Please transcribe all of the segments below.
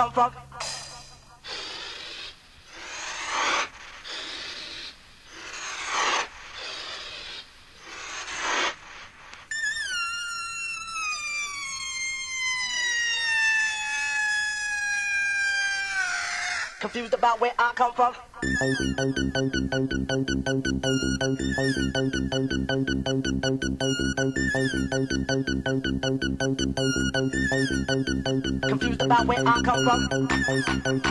come from. Confused about where I come from. Confused about where I come from.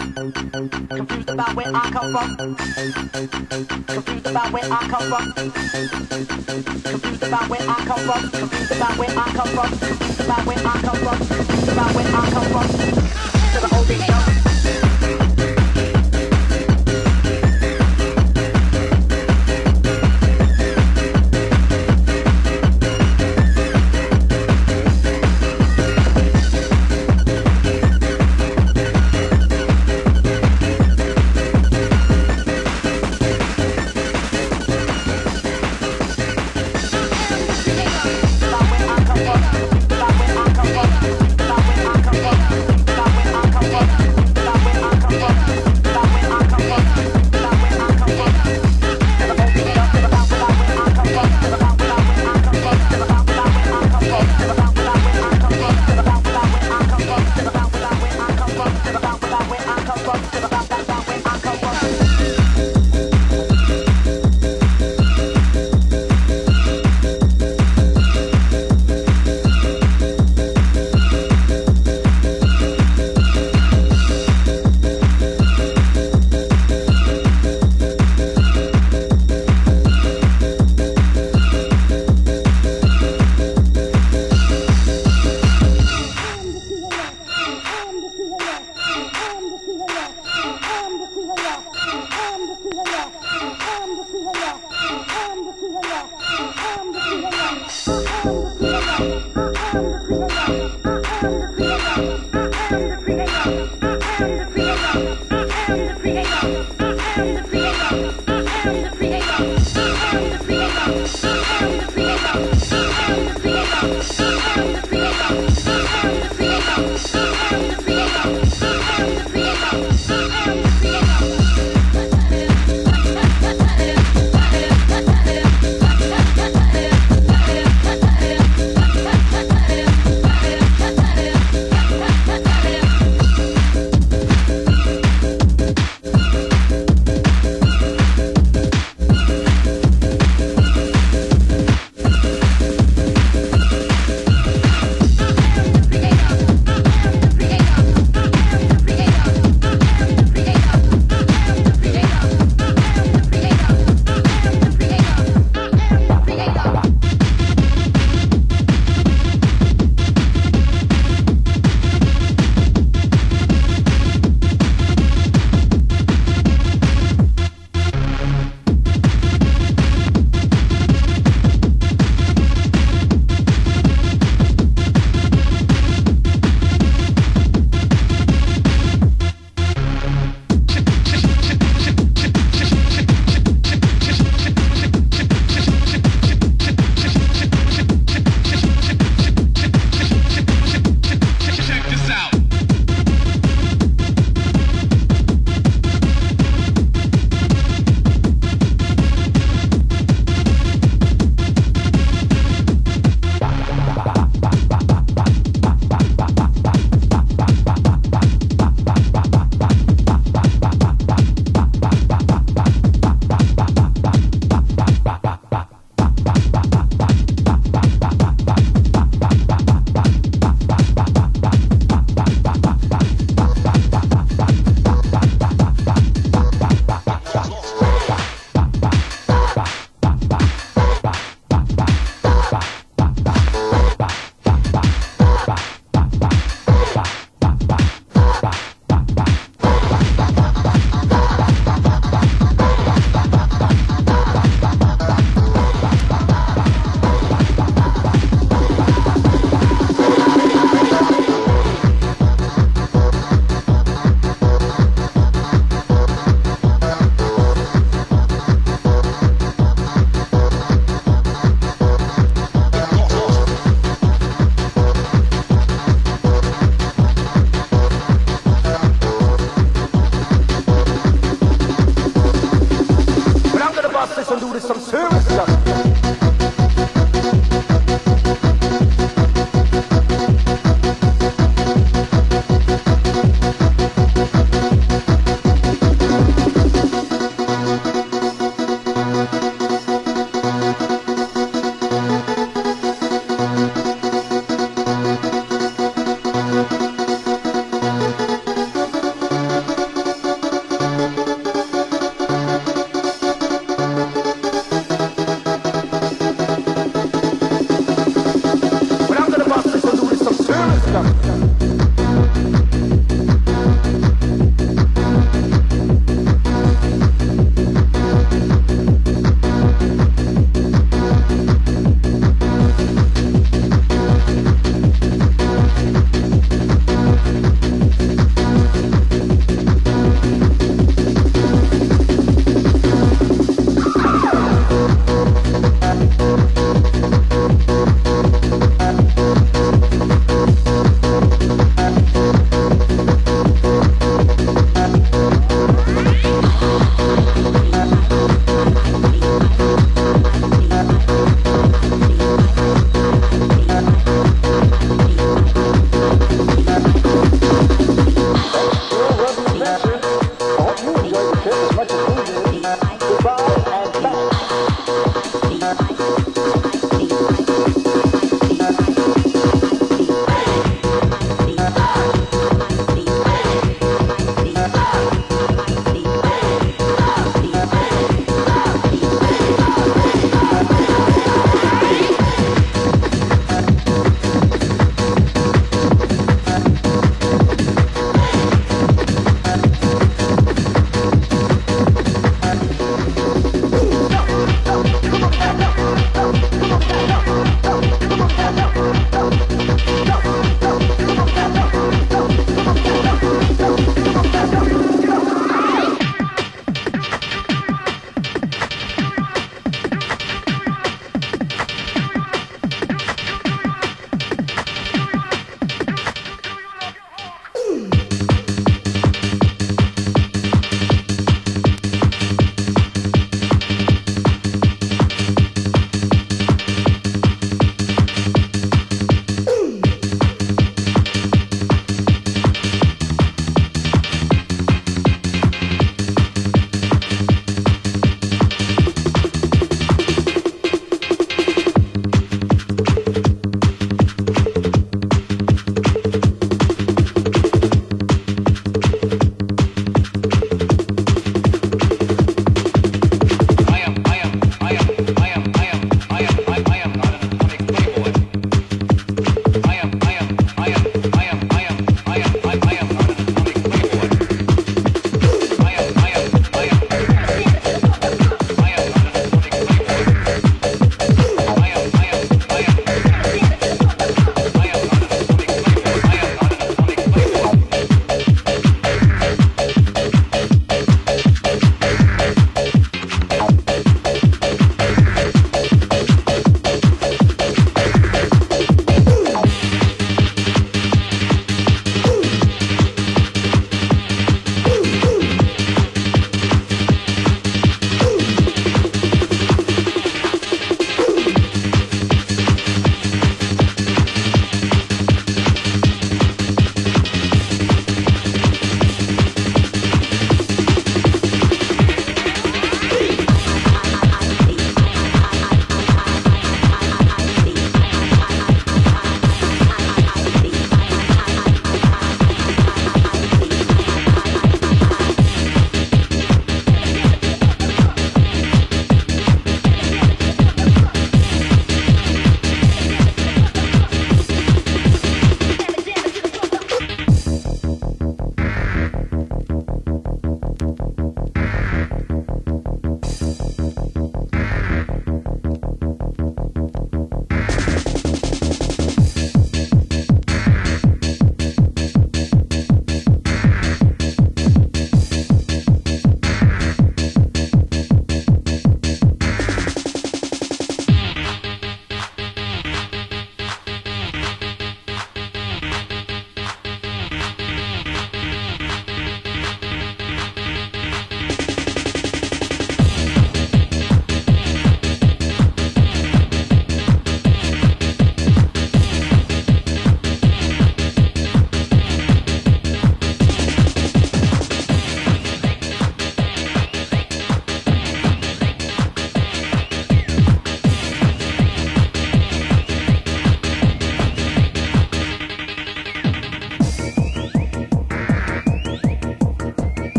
Confused about where I come from. Confused about where I come from. Confused about where I come from. About where I come from. About where I come from. About where I come from. To the old jump.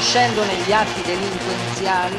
Conoscendone gli atti delinquenziali,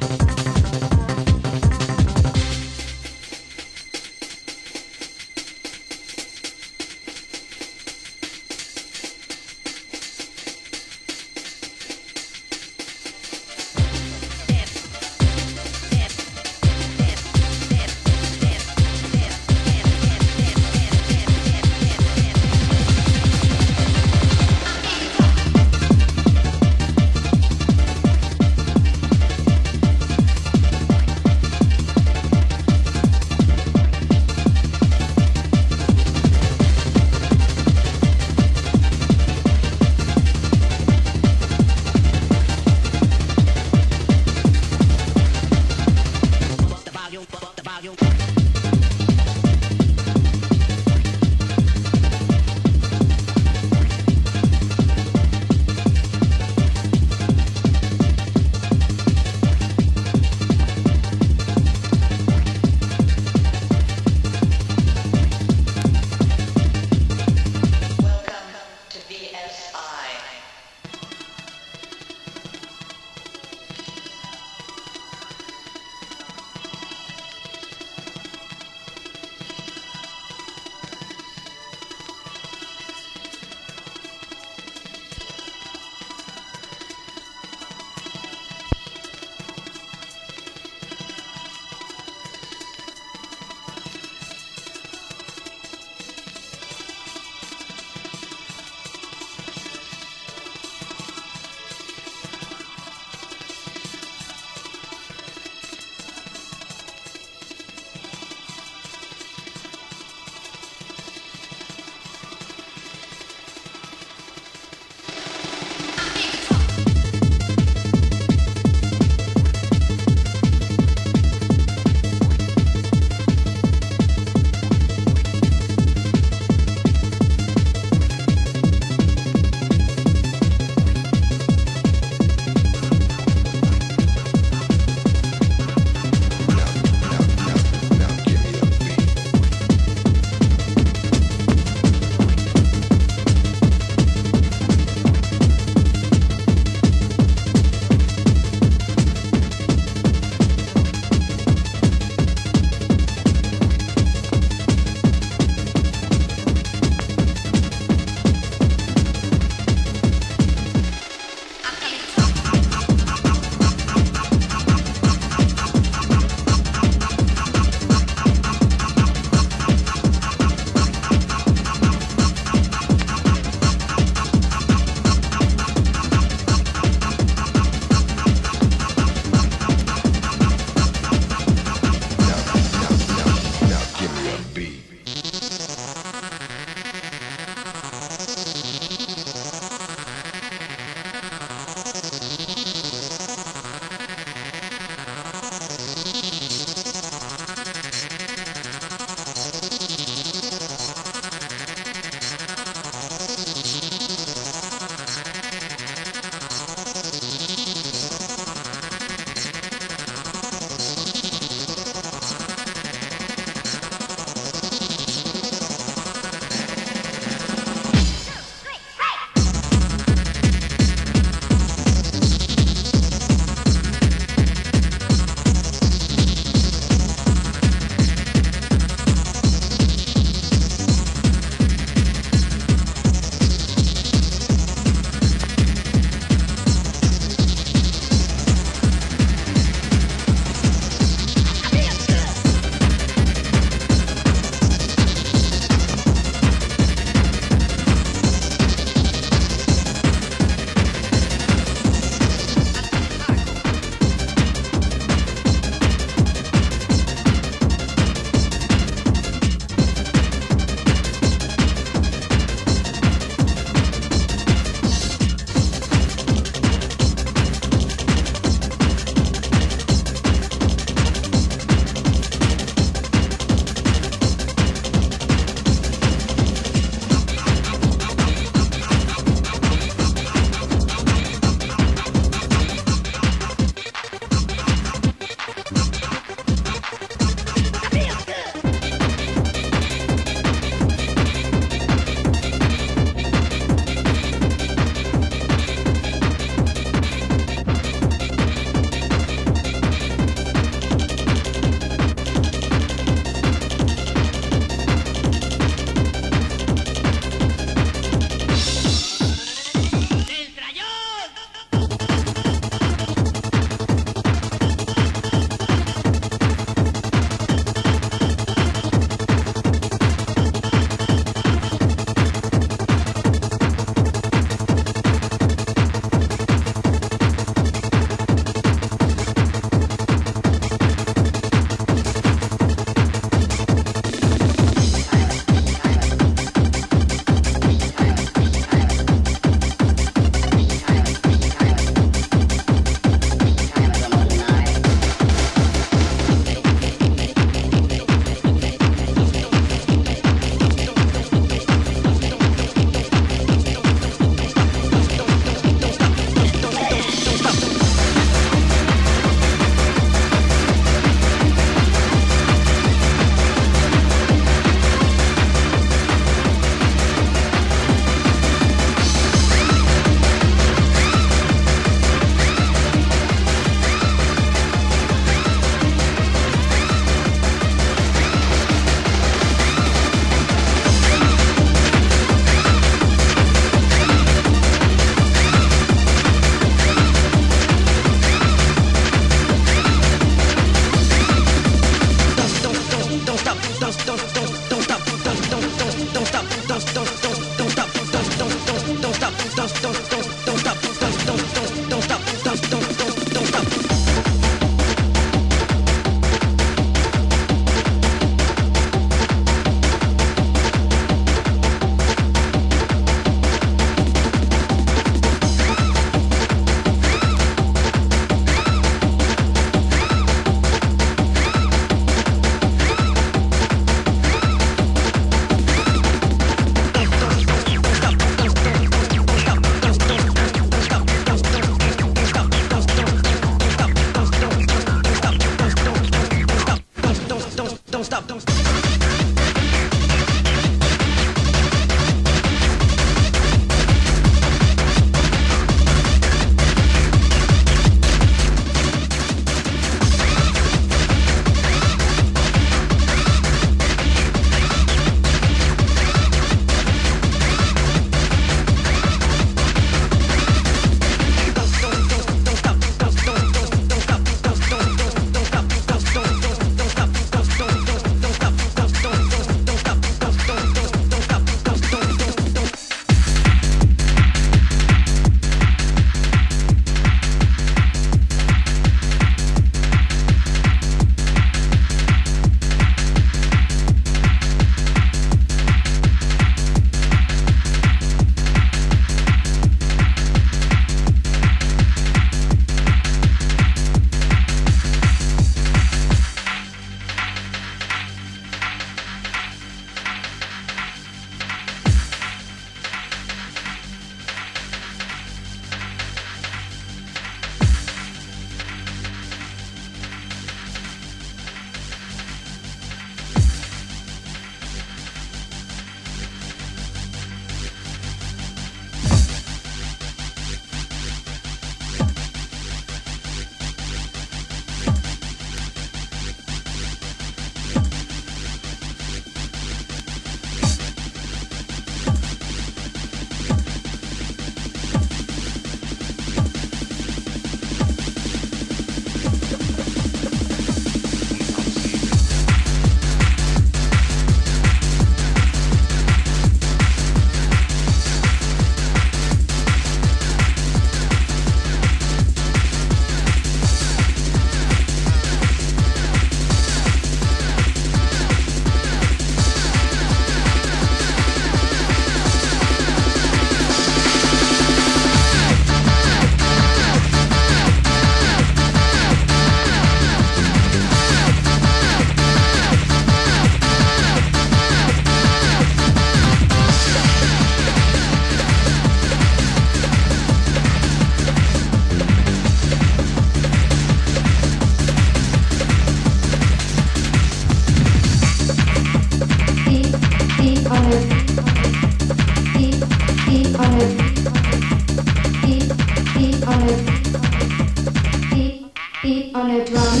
Beat on a drum.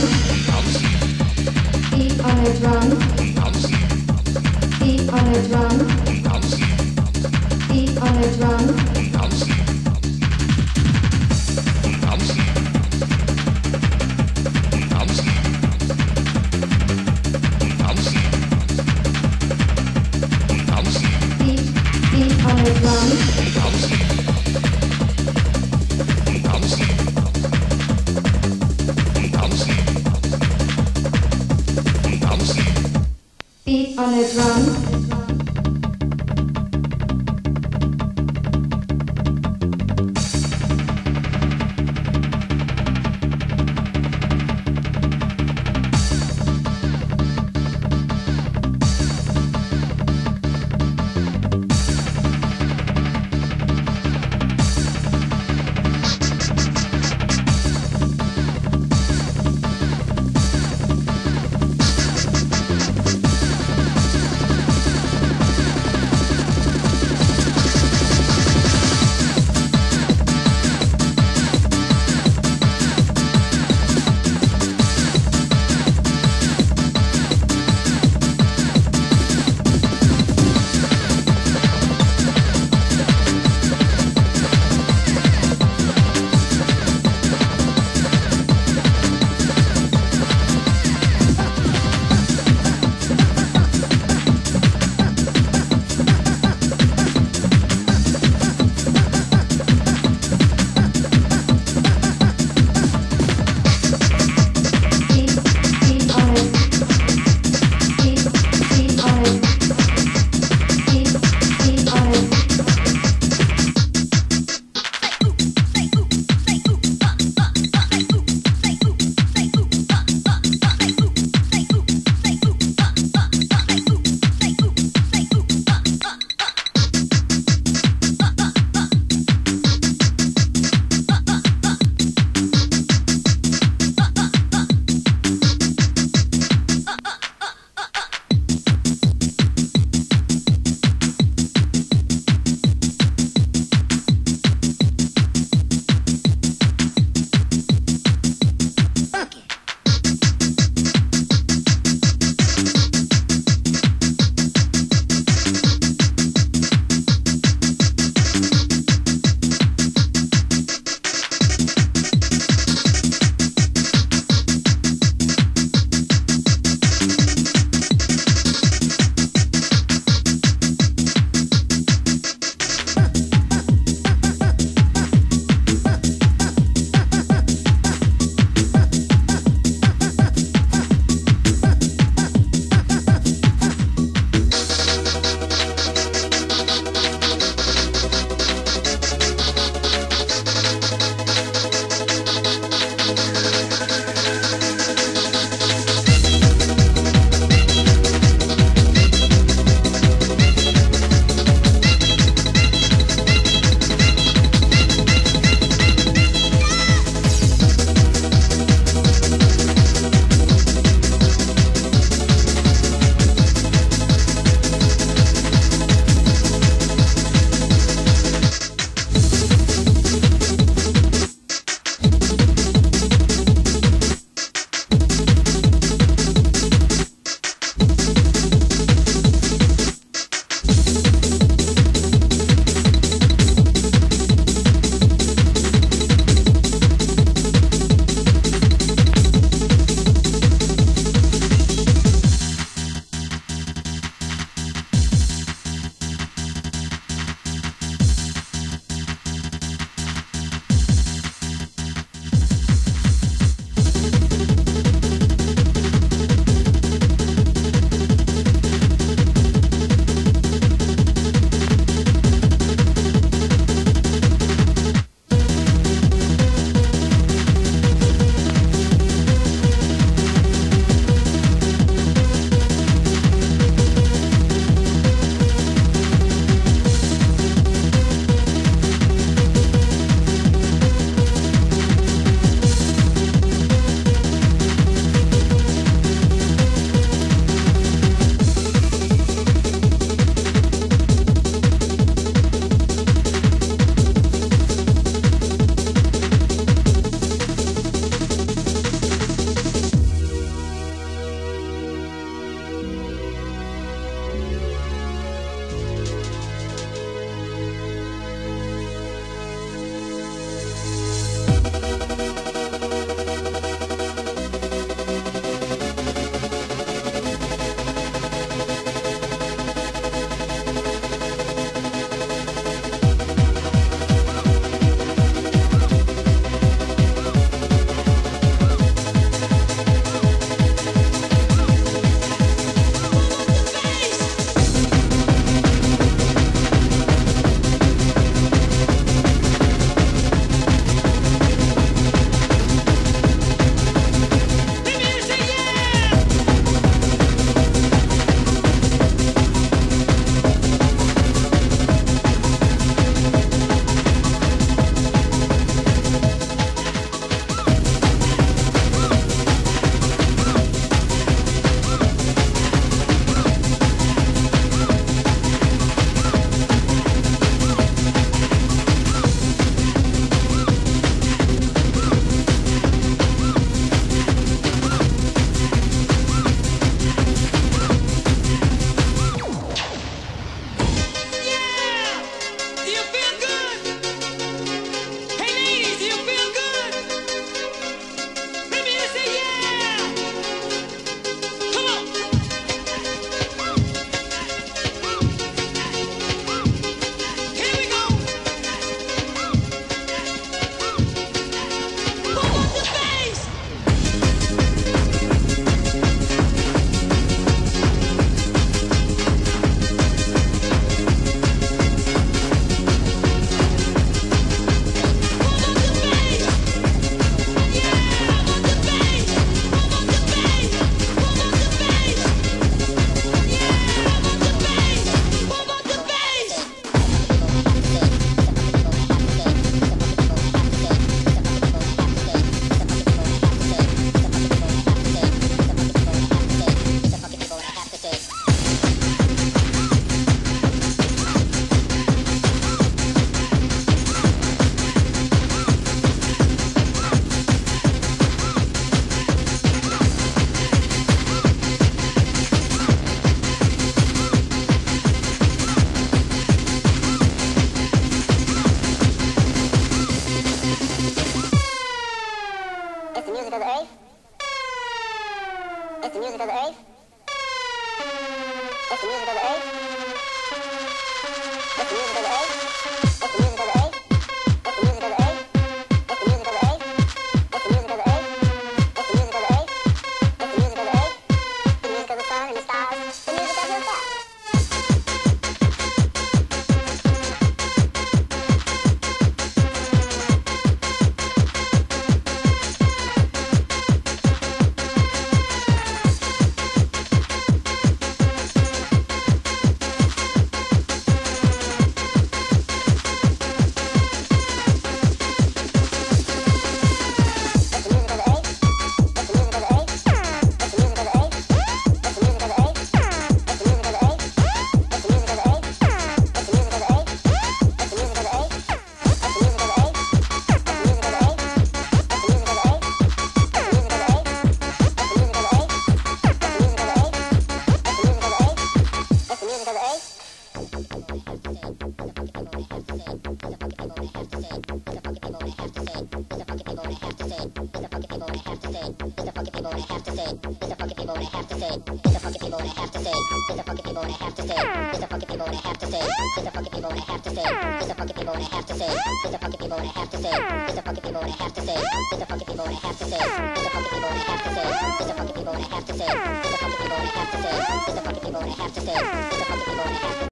Beat on a drum. Beat on a drum. Beat on a drum.